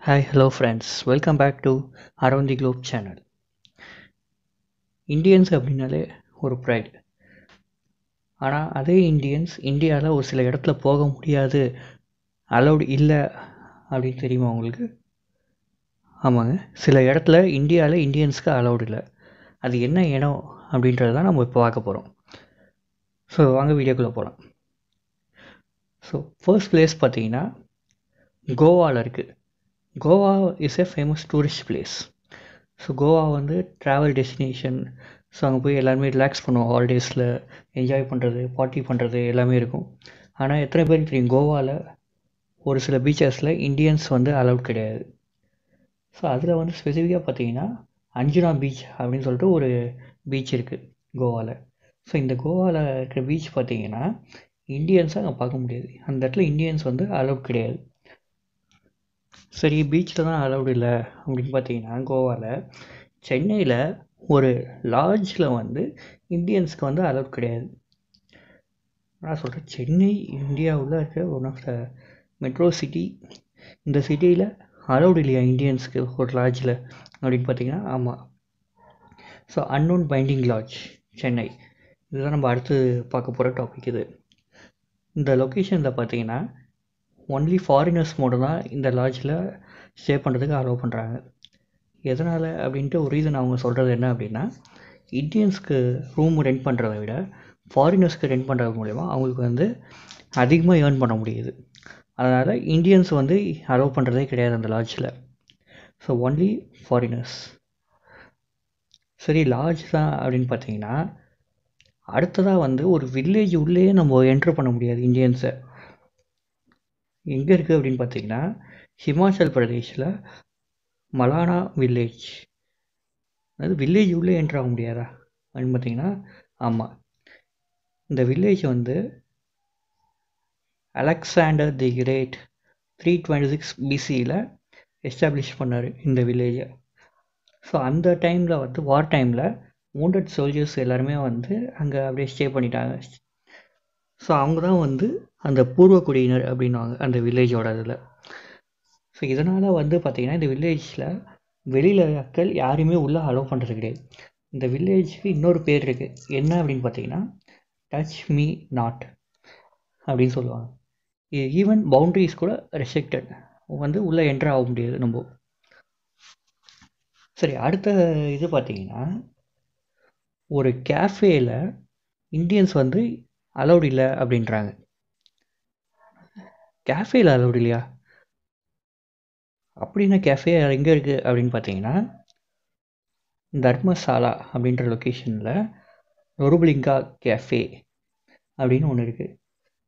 Hi hello friends welcome back to around the globe channel Indians அப்படின்னாலே ஒரு fried ஆனால் அதே இந்தியன்ஸ் இந்தியாவில் ஒரு சில இடத்துல போக முடியாது அலௌடு இல்லை அப்படின்னு தெரியுமா உங்களுக்கு? ஆமாங்க. சில இடத்துல இந்தியாவில் இந்தியன்ஸ்க்கு அலௌடு இல்லை. அது என்ன இடம் அப்படின்றது தான் நம்ம இப்போ பார்க்க போகிறோம் ஸோ வாங்க வீடியோக்குள்ளே போகலாம் ஸோ ஃபர்ஸ்ட் பிளேஸ் பார்த்தீங்கன்னா கோவாவில் இருக்குது Goa is a famous tourist place so Goa வந்து ட்ராவல் டெஸ்டினேஷன் ஸோ அங்கே போய் எல்லாருமே ரிலாக்ஸ் பண்ணுவோம். ஹாலிடேஸில் என்ஜாய் பண்ணுறது பார்ட்டி பண்ணுறது எல்லாமே இருக்கும். ஆனால் எத்தனை பேருக்கு தெரியும்? கோவாவில் ஒரு சில பீச்சஸில் இந்தியன்ஸ் வந்து அலௌட் கிடையாது. ஸோ அதில் வந்து ஸ்பெசிஃபிக்காக பார்த்தீங்கன்னா அஞ்சுனா பீச் அப்படின்னு சொல்லிட்டு ஒரு பீச் இருக்குது கோவாவில் ஸோ இந்த கோவாவில் இருக்கிற பீச் பார்த்தீங்கன்னா இந்தியன்ஸை அங்கே பார்க்க முடியாது. அந்த இடத்துல இந்தியன்ஸ் வந்து அலோவ்ட் கிடையாது. சரி பீச்சில் தான் அலௌடு இல்லை அப்படின்னு பார்த்தீங்கன்னா கோவாவில் சென்னையில் ஒரு லாட்ஜில் வந்து இந்தியன்ஸ்க்கு வந்து அலௌட் கிடையாது. நான் சொல்கிறேன் சென்னை இந்தியாவில் இருக்க one of the metro city இந்த சிட்டியில் அலவுட் இல்லையா இந்தியன்ஸ்க்கு ஒரு லாட்ஜில் அப்படின்னு பார்த்தீங்கன்னா ஆமாம் so unknown binding lodge Chennai. இதுதான் நம்ம அடுத்து பார்க்க போகிற டாபிக் இது. இந்த லொக்கேஷனில் பார்த்தீங்கன்னா ஒன்லி ஃபாரினர்ஸ் மட்டும் தான் இந்த லாட்ஜில் ஸ்டே பண்ணுறதுக்கு அலோவ் பண்ணுறாங்க எதனால் அப்படின்ட்டு ஒரு ரீசன் அவங்க சொல்கிறது என்ன அப்படின்னா இந்தியன்ஸ்க்கு ரூம் ரெண்ட் பண்ணுறதை விட ஃபாரினர்ஸ்க்கு ரெண்ட் பண்ணுறது மூலிமா அவங்களுக்கு வந்து அதிகமாக ஏர்ன் பண்ண முடியுது. அதனால் இந்தியன்ஸ் வந்து அலோவ் பண்ணுறதே கிடையாது அந்த லாட்ஜில் ஸோ ஒன்லி ஃபாரினர்ஸ் சரி லாட்ஜ் தான் அப்படின்னு பார்த்தீங்கன்னா அடுத்ததாக வந்து ஒரு வில்லேஜ் உள்ளேயே நம்ம என்ட்ரு பண்ண முடியாது இந்தியன்ஸை எங்கே இருக்குது அப்படின்னு பார்த்தீங்கன்னா ஹிமாச்சல் பிரதேஷில் மலானா வில்லேஜ் அதாவது வில்லேஜ் உள்ளே என்ட்ரு ஆக முடியாதா? அப்படின்னு பார்த்தீங்கன்னா ஆமாம் இந்த வில்லேஜ் வந்து Alexander the great three twenty six பிசியில் எஸ்டாப்ளிஷ் பண்ணார் இந்த வில்லேஜை ஸோ அந்த டைமில் வந்து வார் டைமில் மூண்டட் சோல்ஜர்ஸ் எல்லாருமே வந்து அங்கே அப்படியே ஸ்டே பண்ணிட்டாங்க. ஸோ அவங்க தான் வந்து அந்த பூர்வக்குடியினர் அப்படின்வாங்க அந்த வில்லேஜோட இதில். ஸோ இதனால் வந்து பார்த்திங்கன்னா இந்த வில்லேஜில் வெளியில் மக்கள் யாரையுமே உள்ளே அலோவ் பண்ணுறது கிடையாது. இந்த வில்லேஜுக்கு இன்னொரு பேர் இருக்குது என்ன அப்படின்னு பார்த்தீங்கன்னா டச் மீ நாட் அப்படின்னு சொல்லுவாங்க. ஈவன் பவுண்ட்ரிஸ் கூட ரெஸ்ட்ரிக்டட் வந்து உள்ளே என்ட்ரு ஆக முடியாது நம்ம. சரி அடுத்த இது பார்த்தீங்கன்னா ஒரு கேஃபேயில் இந்தியன்ஸ் வந்து அலௌடு இல்லை அப்படின்றாங்க. கேஃபேயில் அலௌடு இல்லையா? அப்படின்னா கேஃபே எங்கே இருக்குது அப்படின்னு பார்த்தீங்கன்னா தர்மசாலா அப்படின்ற லொக்கேஷனில் நொருபலிங்கா கேஃபே அப்படின்னு ஒன்று இருக்குது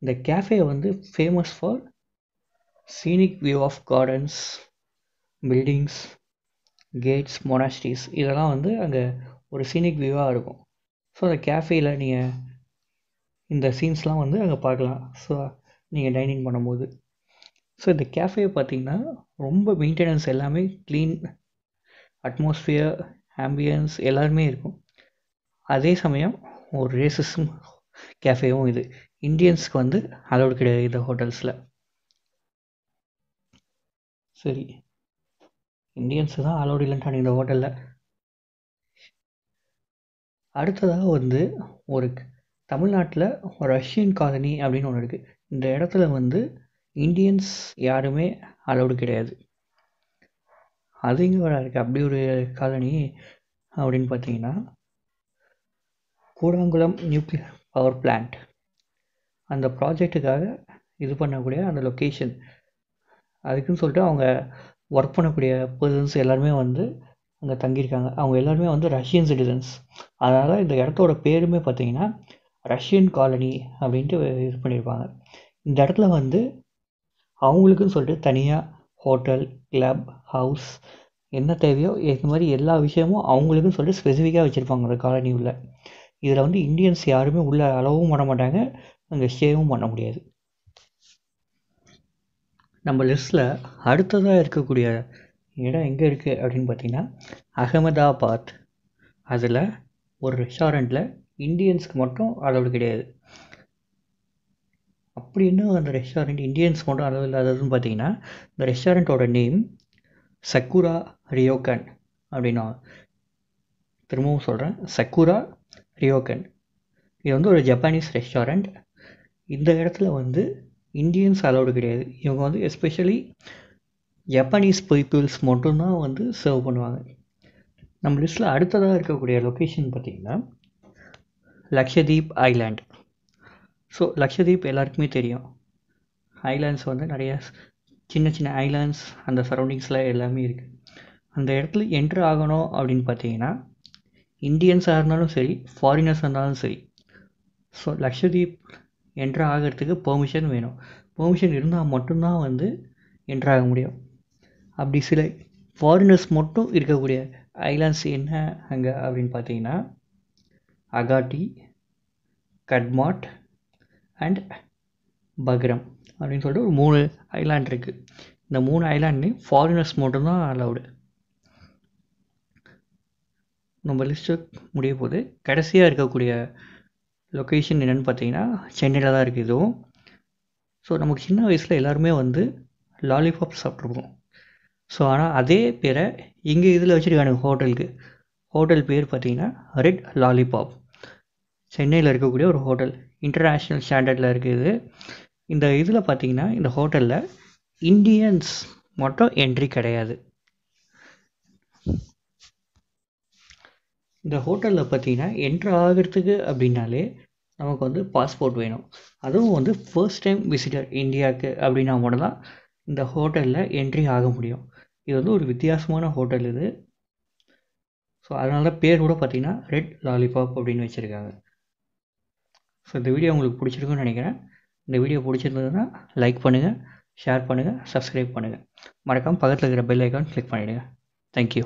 இந்த கேஃபே வந்து famous for scenic view of gardens buildings gates monasteries இதெல்லாம் வந்து அங்கே ஒரு சீனிக் வியூவாக இருக்கும். ஸோ அந்த கேஃபேயில் நீங்கள் இந்த சீன்ஸ்லாம் வந்து அங்கே பார்க்கலாம். ஸோ நீங்கள் டைனிங் பண்ணும்போது. ஸோ இந்த கேஃபே பார்த்தீங்கன்னா ரொம்ப மெயின்டெனன்ஸ் எல்லாமே க்ளீன் அட்மாஸ்ஃபியர் ஆம்பியன்ஸ் எல்லாருமே இருக்கும். அதே சமயம் ஒரு ரேசிசம் கேஃபேவும் இது. இந்தியன்ஸ்க்கு வந்து அலோடு கிடையாது இந்த ஹோட்டல்ஸில் சரி. இந்தியன்ஸு தான் அலோடு இல்லைன்ட்டாங்க இந்த ஹோட்டலில் அடுத்ததாக வந்து ஒரு தமிழ்நாட்டில் ஒரு ரஷ்யன் காலனி அப்படின்னு ஒன்று இருக்குது இந்த இடத்துல வந்து இந்தியன்ஸ் யாருமே அலௌடு கிடையாது. அது எங்கே இருக்குது அப்படி ஒரு காலனி அப்படின்னு பார்த்தீங்கன்னா கூடாங்குளம் நியூக்ளியர் பவர் பிளான்ட் அந்த ப்ராஜெக்ட்டுக்காக இது பண்ணக்கூடிய அந்த லொக்கேஷன் அதுக்குன்னு சொல்லிட்டு அவங்க ஒர்க் பண்ணக்கூடிய பர்சன்ஸ் எல்லாருமே வந்து அங்கே தங்கியிருக்காங்க. அவங்க எல்லாருமே வந்து ரஷ்யன் சிட்டிசன்ஸ் அதனால் இந்த இடத்தோட பேருமே பார்த்தீங்கன்னா ரஷ்யன் காலனி அப்படின்ட்டு இது பண்ணியிருப்பாங்க. இந்த இடத்துல வந்து அவங்களுக்குன்னு சொல்லிட்டு தனியாக ஹோட்டல் கிளப் ஹவுஸ் என்ன தேவையோ இது மாதிரி எல்லா விஷயமும் அவங்களுக்குன்னு சொல்லிட்டு ஸ்பெசிஃபிக்காக வச்சுருப்பாங்க அந்த காலனி உள்ள. இதில் வந்து இந்தியன்ஸ் யாருமே உள்ளே அளவும் பண்ண மாட்டாங்க அங்கே ஸ்டேவும் பண்ண முடியாது. நம்ம லிஸ்ட்டில் அடுத்ததாக இருக்கக்கூடிய இடம் எங்கே இருக்குது அப்படின்னு பார்த்தீங்கன்னா அகமதாபாத். அதில் ஒரு ரெஸ்டாரண்ட்டில் இந்தியன்ஸ்க்கு மட்டும் அலௌடு கிடையாது. அப்படி என்ன அந்த ரெஸ்டாரண்ட் இந்தியன்ஸ் மட்டும் அளவு இல்லாததுன்னு பார்த்தீங்கன்னா இந்த ரெஸ்டாரண்ட்டோட நேம் சக்குரா ரியோகன் அப்படின்னா திரும்பவும் சொல்கிறேன் சக்குரா ரியோகன் இது வந்து ஒரு ஜப்பானீஸ் ரெஸ்டாரண்ட் இந்த இடத்துல வந்து இந்தியன்ஸ் அலௌடு கிடையாது. இவங்க வந்து எஸ்பெஷலி ஜப்பானீஸ் பீப்புள்ஸ் மட்டும்தான் வந்து சர்வ் பண்ணுவாங்க. நம்ம லிஸ்ட்டில் அடுத்ததாக இருக்கக்கூடிய லொக்கேஷன் பார்த்திங்கன்னா லக்ஷதீப் ஐலாண்ட் ஸோ லக்ஷதீப் எல்லாருக்குமே தெரியும். ஐலாண்ட்ஸ் வந்து நிறைய சின்ன சின்ன ஐலாண்ட்ஸ் அந்த சரௌண்டிங்ஸில் எல்லாமே இருக்குது அந்த இடத்துல என்ட்ரு ஆகணும் அப்படின்னு பார்த்தீங்கன்னா இந்தியன்ஸாக இருந்தாலும் சரி ஃபாரினர்ஸாக இருந்தாலும் சரி ஸோ லக்ஷதீப் என்ட்ரு ஆகிறதுக்கு பெர்மிஷன் வேணும். பெர்மிஷன் இருந்தால் மட்டும்தான் வந்து என்ட்ரு ஆக முடியும். அப்படி சில ஃபாரினர்ஸ் மட்டும் இருக்கக்கூடிய ஐலாண்ட்ஸ் என்ன அங்கே அப்படின்னு பார்த்தீங்கன்னா அகாட்டி கட்மாட் அண்ட் பக்ரம் அப்படின்னு சொல்லிட்டு ஒரு மூணு ஐலாண்ட் இருக்குது இந்த மூணு ஐலாண்ட்லேயும் ஃபாரினர்ஸ் மட்டும்தான் அலவுடு நம்ம லிஸ்ட்டு முடிய போது கடைசியாக இருக்கக்கூடிய லொக்கேஷன் என்னென்னு பார்த்தீங்கன்னா சென்னையில் தான் இருக்குது இதுவும். ஸோ நமக்கு சின்ன வயசில் எல்லாருமே வந்து லாலிபாப் சாப்பிட்ருப்போம் ஸோ ஆனால் அதே பேரை இங்கே இதில் வச்சுருக்கானுங்க ஹோட்டலுக்கு. ஹோட்டல் பேர் பார்த்தீங்கன்னா ரெட் லாலிபாப் சென்னையில் இருக்கக்கூடிய ஒரு ஹோட்டல். இன்டர்நேஷ்னல் ஸ்டாண்டர்டில் இருக்குது. இந்த இதில் பார்த்தீங்கன்னா இந்த ஹோட்டலில் இந்தியன்ஸ் மட்டும் என்ட்ரி கிடையாது. இந்த ஹோட்டலில் பார்த்தீங்கன்னா என்ட்ரு ஆகிறதுக்கு அப்படின்னாலே நமக்கு வந்து பாஸ்போர்ட் வேணும். அதுவும் வந்து ஃபர்ஸ்ட் டைம் விசிட்டர் இந்தியாவுக்கு அப்படின்னா மட்டும்தான் இந்த ஹோட்டலில் என்ட்ரி ஆக முடியும். இது வந்து ஒரு வித்தியாசமான ஹோட்டல் இது. ஸோ அதனால பேர் கூட பார்த்திங்கன்னா ரெட் லாலிபாப் அப்படின்னு வச்சுருக்காங்க. ஸோ இந்த வீடியோ உங்களுக்கு பிடிச்சிருக்குன்னு நினைக்கிறேன். இந்த வீடியோ பிடிச்சிருந்ததுன்னா லைக் பண்ணுங்கள் ஷேர் பண்ணுங்கள் சப்ஸ்கிரைப் பண்ணுங்கள் மறக்காமல் பக்கத்தில் இருக்கிற பெல் ஐக்கான் கிளிக் பண்ணிவிடுங்க தேங்க்யூ